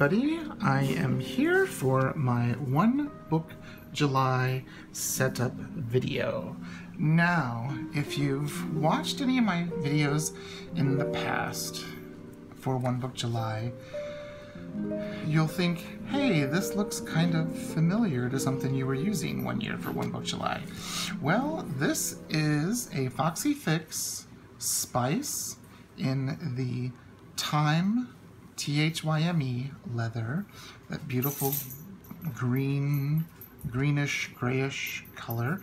everybody. I am here for my One Book July setup video. Now, if you've watched any of my videos in the past for One Book July, you'll think, hey, this looks kind of familiar to something you were using one year for One Book July. Well, this is a Foxy Fix Spice in the Thyme T-H-Y-M-E leather, that beautiful green, greenish, grayish color.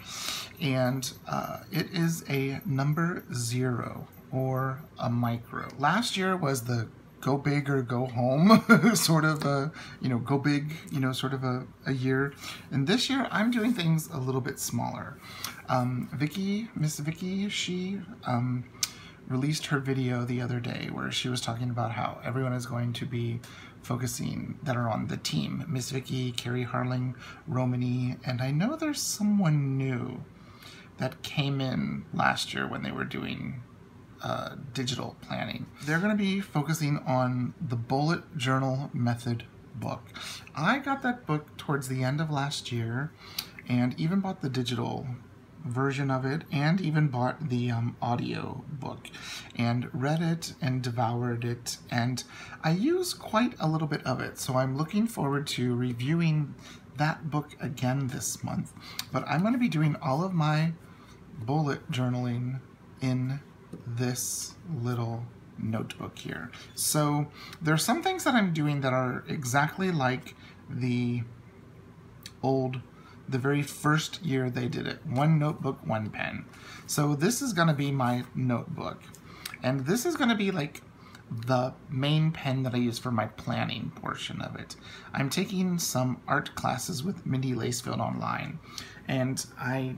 And uh, it is a number zero or a micro. Last year was the go big or go home sort of a, you know, go big, you know, sort of a, a year. And this year I'm doing things a little bit smaller. Um, Vicky, Miss Vicky, she, um, released her video the other day where she was talking about how everyone is going to be focusing that are on the team. Miss Vicky, Carrie Harling, Romany, and I know there's someone new that came in last year when they were doing uh, digital planning. They're going to be focusing on the bullet journal method book. I got that book towards the end of last year and even bought the digital version of it and even bought the um, audio book and read it and devoured it and I use quite a little bit of it. So I'm looking forward to reviewing that book again this month. But I'm going to be doing all of my bullet journaling in this little notebook here. So there's some things that I'm doing that are exactly like the old the very first year they did it. One notebook, one pen. So this is going to be my notebook. And this is going to be like the main pen that I use for my planning portion of it. I'm taking some art classes with Mindy Lacefield online. And I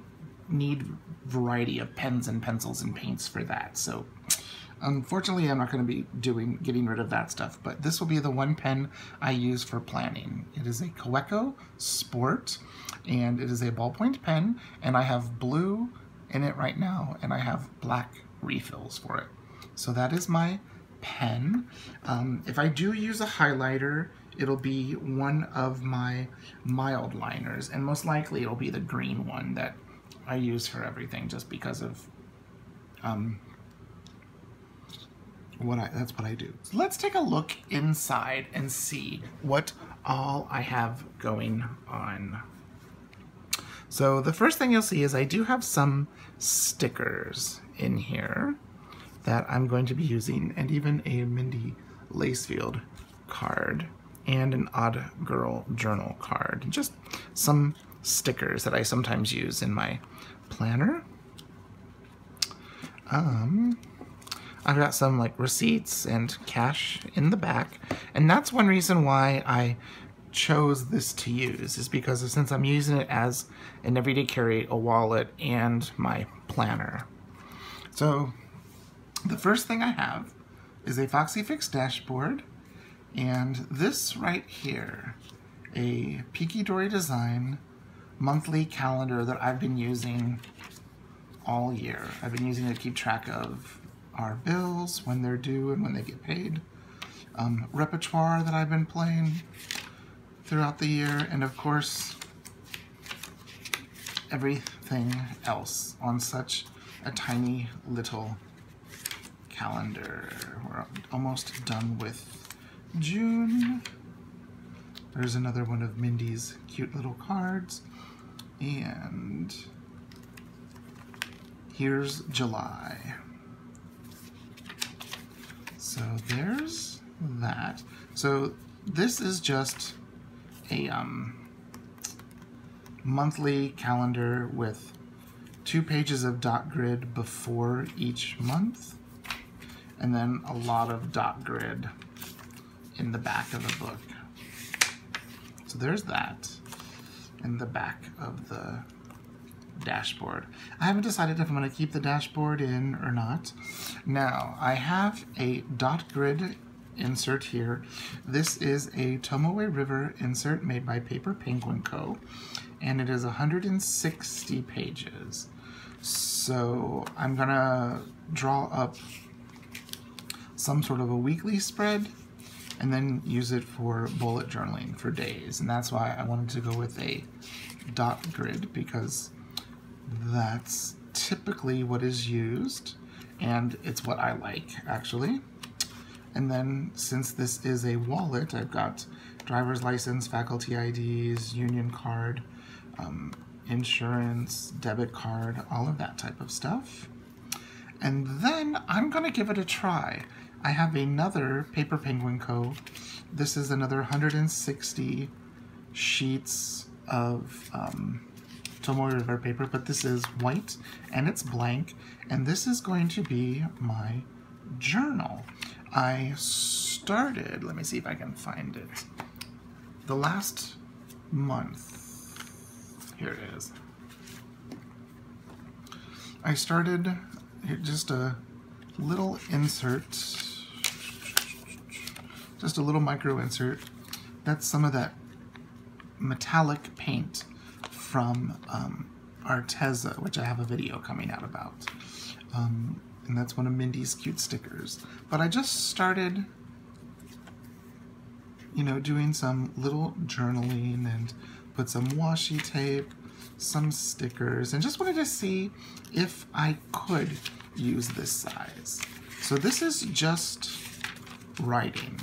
need variety of pens and pencils and paints for that. So Unfortunately, I'm not going to be doing getting rid of that stuff, but this will be the one pen I use for planning. It is a Kaweco Sport, and it is a ballpoint pen, and I have blue in it right now, and I have black refills for it. So that is my pen. Um, if I do use a highlighter, it'll be one of my Mildliners, and most likely it'll be the green one that I use for everything just because of um, what I that's what I do. So let's take a look inside and see what all I have going on. So the first thing you'll see is I do have some stickers in here that I'm going to be using and even a Mindy Lacefield card and an Odd Girl journal card. Just some stickers that I sometimes use in my planner. Um, I've got some like receipts and cash in the back. And that's one reason why I chose this to use is because since I'm using it as an everyday carry, a wallet, and my planner. So the first thing I have is a Foxy Fix dashboard and this right here, a Peke Dori Design monthly calendar that I've been using all year. I've been using it to keep track of our bills, when they're due and when they get paid, um, repertoire that I've been playing throughout the year, and of course, everything else on such a tiny little calendar. We're almost done with June. There's another one of Mindy's cute little cards. And here's July. So there's that. So this is just a um, monthly calendar with two pages of dot grid before each month and then a lot of dot grid in the back of the book. So there's that in the back of the dashboard. I haven't decided if I'm going to keep the dashboard in or not. Now, I have a dot grid insert here. This is a Tomoe River insert made by Paper Penguin Co. And it is 160 pages. So I'm going to draw up some sort of a weekly spread and then use it for bullet journaling for days. And that's why I wanted to go with a dot grid because that's typically what is used and it's what I like actually. And then since this is a wallet, I've got driver's license, faculty IDs, union card, um, insurance, debit card, all of that type of stuff. And then I'm gonna give it a try. I have another Paper Penguin Co. This is another 160 sheets of um, Tomoe River paper, but this is white and it's blank, and this is going to be my journal. I started, let me see if I can find it, the last month, here it is. I started just a little insert, just a little micro insert. That's some of that metallic paint from um, Arteza, which I have a video coming out about. Um, and that's one of Mindy's cute stickers. But I just started, you know, doing some little journaling and put some washi tape, some stickers, and just wanted to see if I could use this size. So this is just writing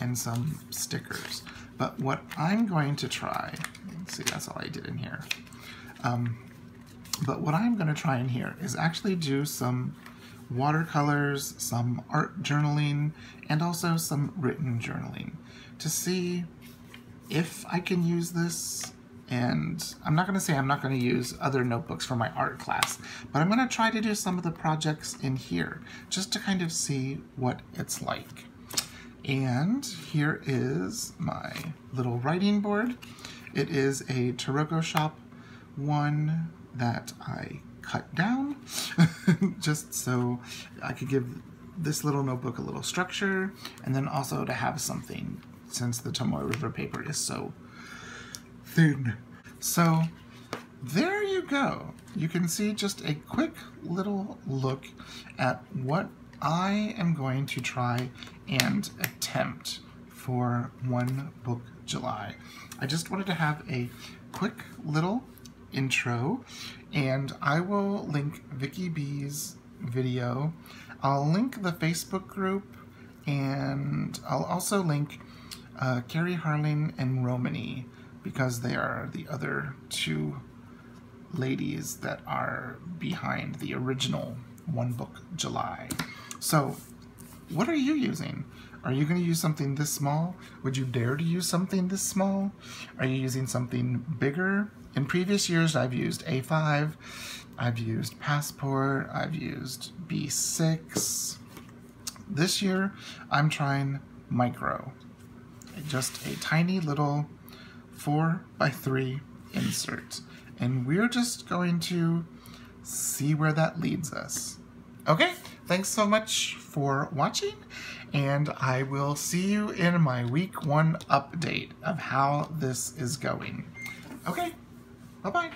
and some stickers. But what I'm going to try, see that's all I did in here. Um, but what I'm going to try in here is actually do some watercolors, some art journaling, and also some written journaling to see if I can use this and I'm not going to say I'm not going to use other notebooks for my art class, but I'm going to try to do some of the projects in here just to kind of see what it's like. And here is my little writing board. It is a Taroko Shop one that I cut down just so I could give this little notebook a little structure and then also to have something since the Tomoe River paper is so thin. So there you go. You can see just a quick little look at what I am going to try and attempt for One Book July. I just wanted to have a quick little intro and I will link Vicky B's video. I'll link the Facebook group and I'll also link uh, Carrie Harling and Romany because they are the other two ladies that are behind the original One Book July. So, what are you using? Are you going to use something this small? Would you dare to use something this small? Are you using something bigger? In previous years, I've used A5, I've used Passport, I've used B6. This year, I'm trying Micro. Just a tiny little 4 by 3 insert. And we're just going to see where that leads us. Okay, thanks so much for watching, and I will see you in my week one update of how this is going. Okay, bye-bye.